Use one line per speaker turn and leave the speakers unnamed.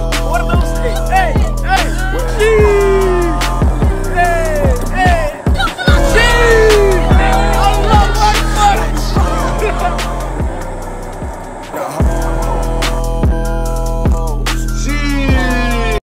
What are
those?